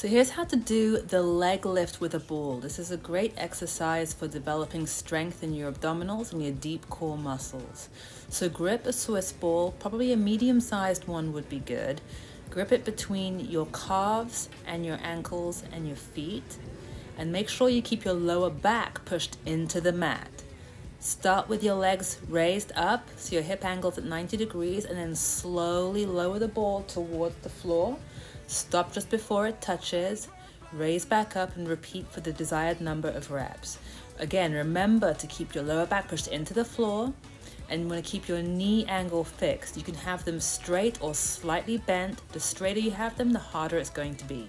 So here's how to do the leg lift with a ball. This is a great exercise for developing strength in your abdominals and your deep core muscles. So grip a Swiss ball, probably a medium-sized one would be good. Grip it between your calves and your ankles and your feet. And make sure you keep your lower back pushed into the mat. Start with your legs raised up, so your hip angle's at 90 degrees, and then slowly lower the ball towards the floor. Stop just before it touches, raise back up, and repeat for the desired number of reps. Again, remember to keep your lower back pushed into the floor, and you want to keep your knee angle fixed. You can have them straight or slightly bent. The straighter you have them, the harder it's going to be.